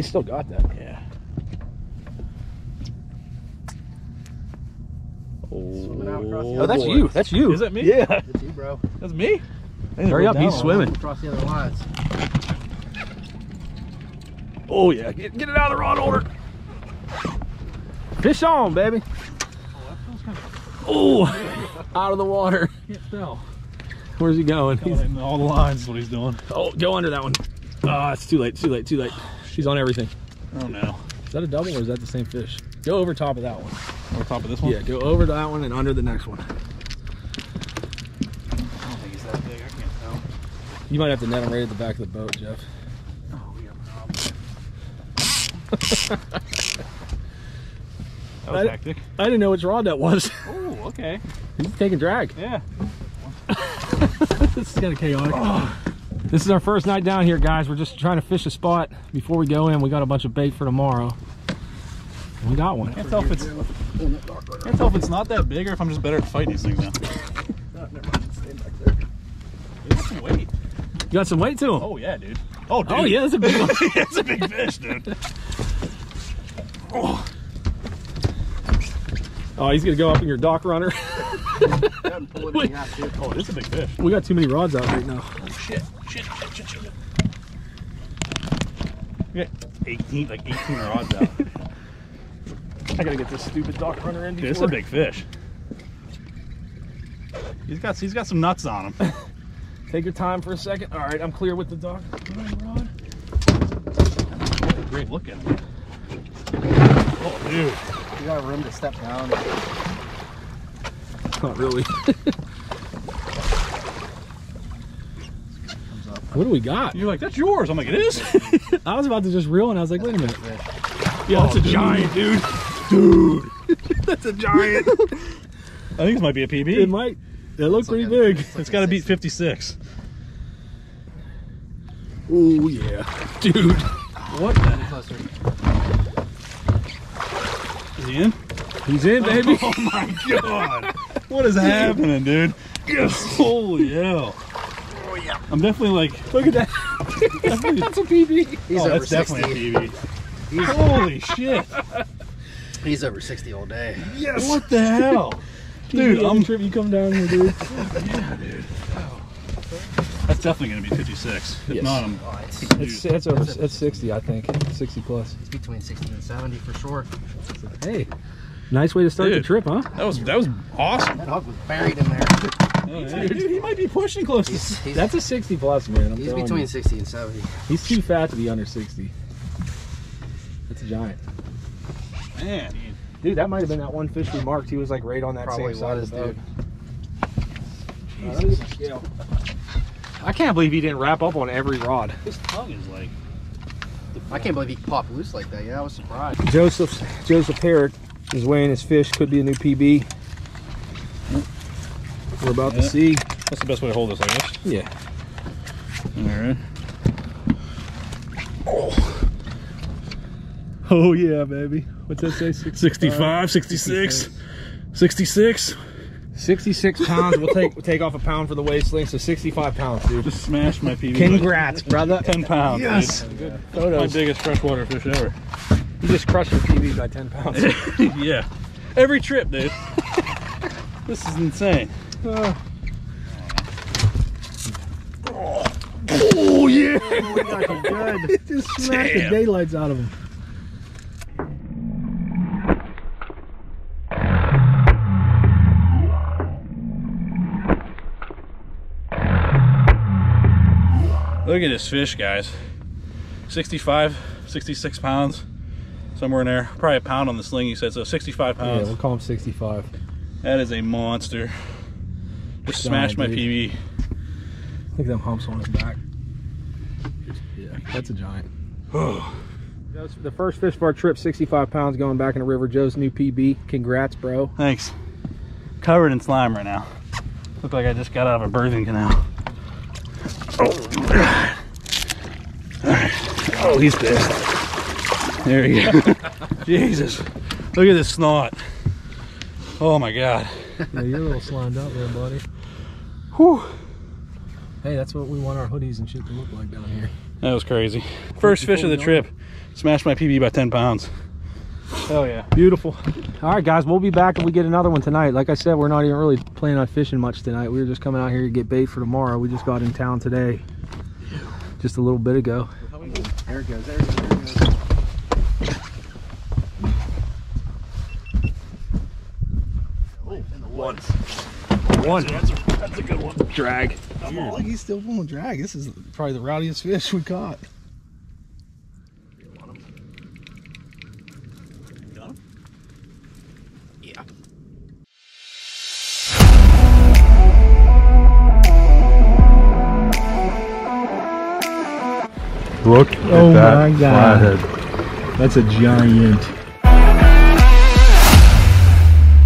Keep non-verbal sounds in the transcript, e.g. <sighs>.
He's still got that. Yeah. Swimming out across the Oh, that's boy. you. That's you. Is that me? Yeah. That's you, bro. That's me. Hurry up. He's swimming. Across the other lines. Oh, yeah. Get, get it out of the rod holder. Fish on, baby. Oh, <laughs> out of the water. Can't tell. Where's he going? He's, He's, all the lines is what he's doing. oh, go under that one. Ah, it's too late. Too late. Too late. She's on everything. Oh no. Is that a double or is that the same fish? Go over top of that one. Over top of this one? Yeah, go over that one and under the next one. I don't think he's that big. I can't tell. You might have to net him right at the back of the boat, Jeff. Oh, we have a problem. <laughs> that was I- hectic. I didn't know which rod that was. <laughs> Oh, okay. He's taking drag. Yeah. <laughs> this is kind of chaotic. This is our first night down here, guys. We're just trying to fish a spot before we go in. We got a bunch of bait for tomorrow. We got one. Can't tell if it's can't tell if it's not that big or if I'm just better at fighting these things now. It's some weight. You got some weight to him. Oh yeah, dude. Oh, oh dude. Oh, yeah, that's a big <laughs> one. That's a big fish, dude. Oh, <laughs> Oh, he's gonna go up in your dock runner. Down, pull it if you have to. Oh, this is a big fish. we got too many rods out right now. Oh shit. Shit, shit, shit, shit. We got 18, like 18 rods out. <laughs> I gotta get this stupid dock runner in Dude, this is a big fish. He's got he's got some nuts on him. <laughs> Take your time for a second. All right, I'm clear with the dock rod. Great looking. Oh, dude. You got room to step down. Not really. <laughs> what do we got? You're like, that's yours. I'm like, it is? <laughs> I was about to just reel and I was like, wait a minute. Yeah, that's oh, a giant, dude. Dude. <laughs> That's a giant. I think this might be a PB. it might. It looks pretty like a- big. it's got to beat 56. Oh yeah, dude. What the? Closer. Is he in? He's in, baby. <laughs> Oh my god. What is happening, dude? Yes. Holy hell. Oh yeah. I'm definitely like, Look at that. <laughs> That's a PB. He's oh, over that's 60. definitely a PB. Holy shit. He's over 60 all day. Yes. What the hell? Dude, Dude, I'm, I'm trip. You come down here, dude. <laughs> Yeah, dude. That's definitely going to be 56. If Yes. not, I'm Oh, it's, It's it's over. It's 60, I think. 60 plus. it's between 60 and 70 for sure. Hey, nice way to start the trip, huh? That was that was awesome. That hog was buried in there. Dude, he might be pushing close to. He's, he's, That's a 60 plus, man. I'm he's between you. 60 and 70. He's too fat to be under 60. That's a giant. Man, Dude, that might have been that one fish we marked. He was like right on that Probably same side was, of the boat. dude. Uh, I can't believe he didn't wrap up on every rod. his tongue is like. I can't believe he popped loose like that. Yeah, I was surprised. Joseph Joseph Harrick is weighing his fish. Could be a new PB. We're about to see. That's the best way to hold this, I guess. Yeah. All right. Oh Oh, yeah, baby. What's that say? 65, 66, 66. 66 pounds. We'll take we'll take off a pound for the waist length, so 65 pounds, dude. Just smashed my PB. Congrats, brother. 10 pounds. Yes. dude. My biggest freshwater fish ever. You just crushed your PB by 10 pounds. <laughs> yeah. Every trip, dude. this is insane. Uh. Oh yeah! good. just smashed Damn. the daylights out of him. Look at this fish, guys. 65, 66 pounds. Somewhere in there. Probably a pound on the sling, you said. So 65 pounds. Yeah, we'll call him 65. That is a monster. Just smashed my dude. PB. Look at them humps on his back. Yeah, that's a giant. <sighs> The first fish of our trip, 65 pounds, going back in the river. Joe's new PB. Congrats, bro. Thanks. Covered in slime right now. Look like I just got out of a birthing canal. Oh he's pissed. There you go. <laughs> Jesus. Look at this snot. Oh my God. Yeah, you're a little slimed out there, buddy. Whew. Hey, that's what we want our hoodies and shit to look like down here. That was crazy. First fish of the trip. Smashed my PB by 10 pounds. Oh yeah. Beautiful. All right, guys, we'll be back if we get another one tonight. Like I said, we're not even really planning on fishing much tonight. We were just coming out here to get bait for tomorrow. We just got in town today, just a little bit ago. There it goes. There it goes. There it goes. Oh, one. That's a, that's a good one. Drag. Oh, look, he's still pulling drag. This is probably the rowdiest fish we caught. Look at Oh that my God. flathead. That's a giant.